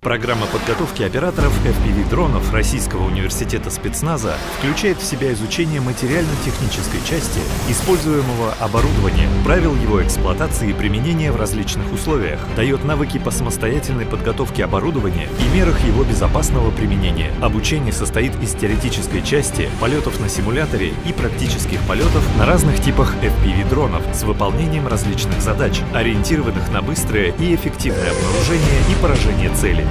Программа подготовки операторов FPV-дронов Российского университета спецназа включает в себя изучение материально-технической части используемого оборудования, правил его эксплуатации и применения в различных условиях, дает навыки по самостоятельной подготовке оборудования и мерах его безопасного применения. Обучение состоит из теоретической части, полетов на симуляторе и практических полетов на разных типах FPV-дронов с выполнением различных задач, ориентированных на быстрое и эффективное обнаружение и поражение цели.